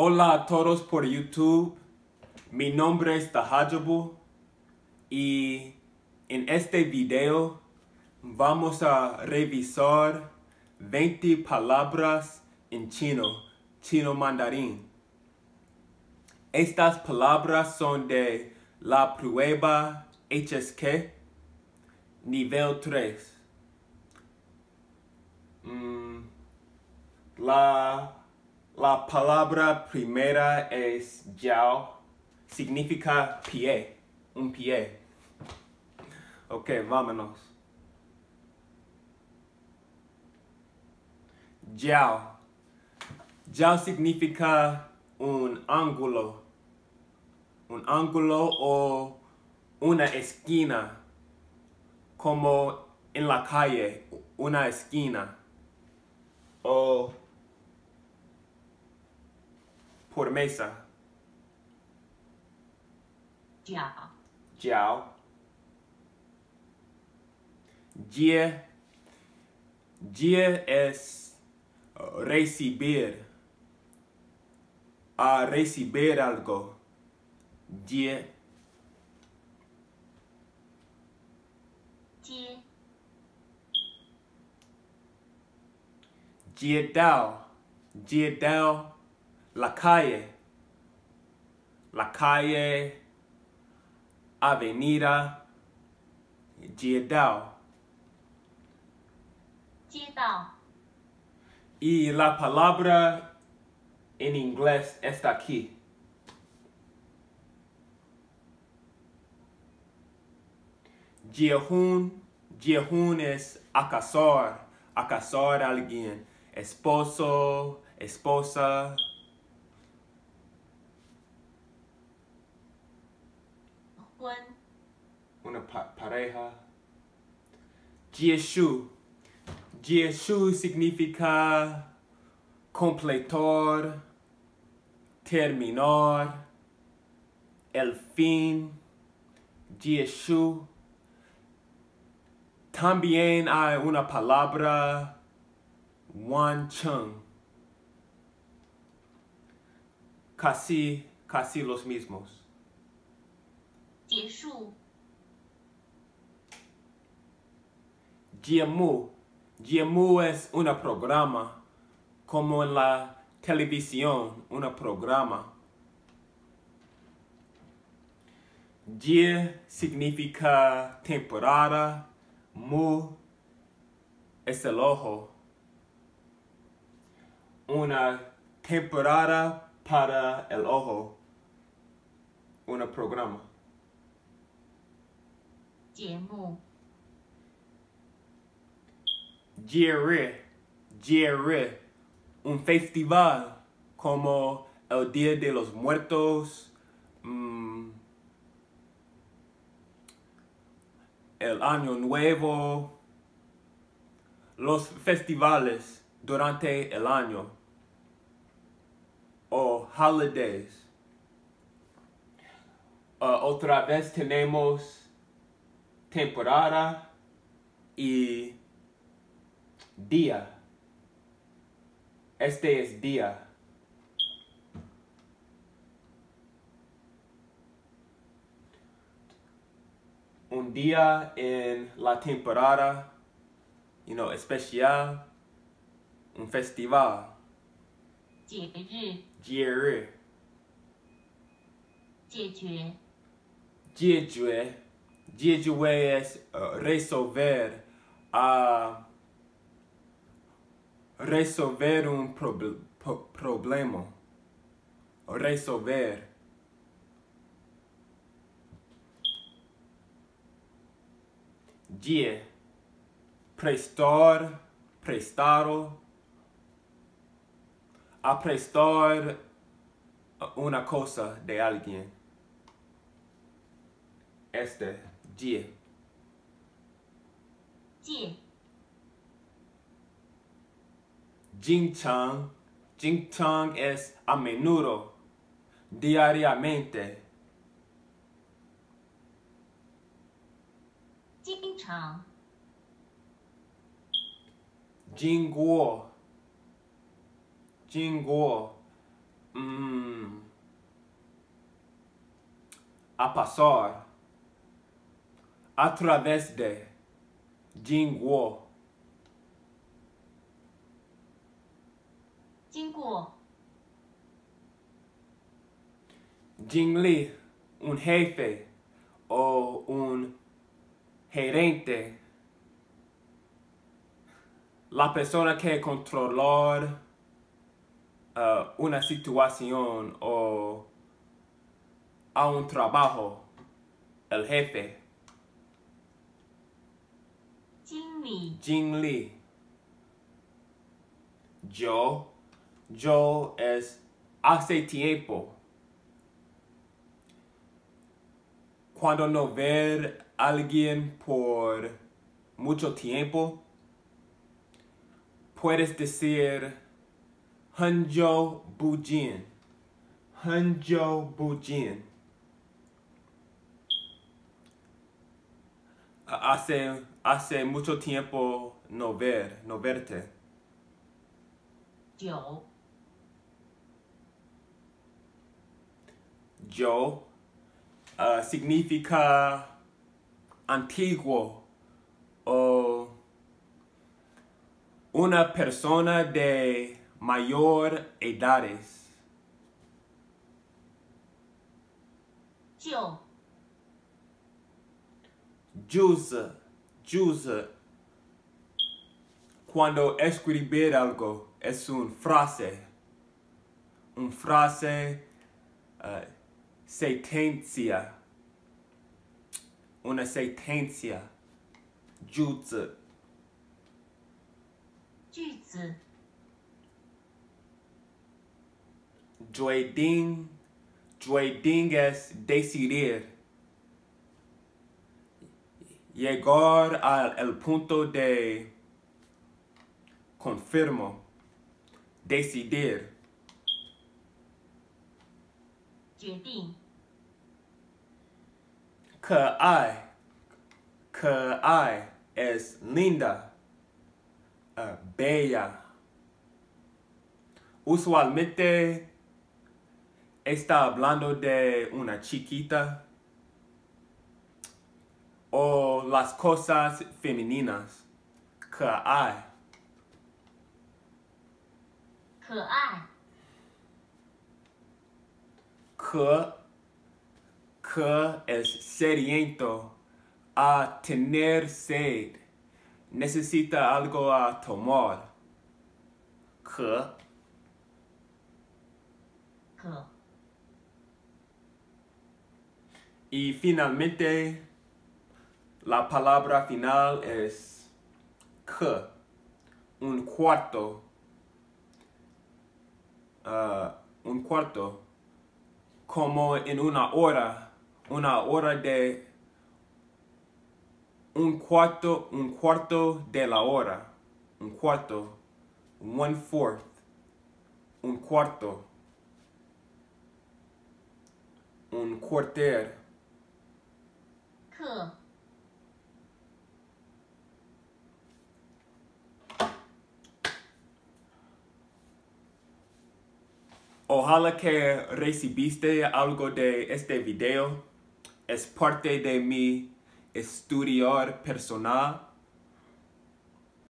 Hola a todos por YouTube. Mi nombre es Tahajabu y en este video vamos a revisar 20 palabras en chino, chino mandarín. Estas palabras son de la prueba HSK nivel 3. Mm, la, la palabra primera es yao, significa pie, un pie. Ok, vámonos. Yao. Yao significa un ángulo. Un ángulo o una esquina. Como en la calle, una esquina. O por mesa. 脚 Yao. Jie. Jie es recibir. A recibir algo. Jie. 接 Jie Dao. Jie Dao. La calle. La calle. Avenida. Jie Dao. 街道 Y la palabra en inglés está aquí. Jiehun, Jiehun es acasar, acasar a alguien, esposo, esposa. Juan una pa- pareja. Jieshu. Jieshu significa completar, terminar, el fin. Jieshu. También hay una palabra Wancheng. Casi, casi los mismos. 结束 GMU. GMU es un programa, como en la televisión, un programa. Jie significa temporada, Mu es el ojo. Una temporada para el ojo, un programa. 节目 Jere, Jere, un festival como el Día de los Muertos, mm, el Año Nuevo, los festivales durante el año o holidays. Uh, otra vez tenemos temporada y día. Este es día. Un día en la temporada, you know, especial, un festival, 节日 Jie 解决 Jiejue. Jiejue es uh, resolver. a resolver un prob- po- problema. Resolver. Jie. Prestar. Prestado. A prestar una cosa de alguien. Este, Dia. Dia. Jingchang. Jingchang es a menudo, diariamente. Jingchang. Jingguo. Jingguo. Mm. A passar. A través de Jingwo, 经过 Jingli, un jefe o un gerente, la persona que controla uh, una situación o a un trabajo, el jefe, 经理 Jingli. Yo, yo es hace tiempo. Cuando no ver a alguien por mucho tiempo, puedes decir Hanjo Bujin. Hanjo Bujin. Hace, hace mucho tiempo no ver, no verte. 久 Yo uh, significa antiguo o una persona de mayor edades. 就 Use, use. Cuando escribir algo es una frase. Una frase uh, sentencia. Una sentencia. 句子 Jueding, jueding es decidir. llegar al punto de confirmo, decidir. Que hay, que hay es linda, eh, bella. Usualmente está hablando de una chiquita o las cosas femeninas que hay. Que. Que, es sediento a tener sed. Necesita algo a tomar. Que. Y finalmente la palabra final es que, un cuarto. ah, un cuarto. Como en una hora. Una hora de. Un cuarto, un cuarto de la hora. Un cuarto. One fourth. Un cuarto. Un quarter. 课 Ojalá que recibiste algo de este video. Es parte de mi estudiar personal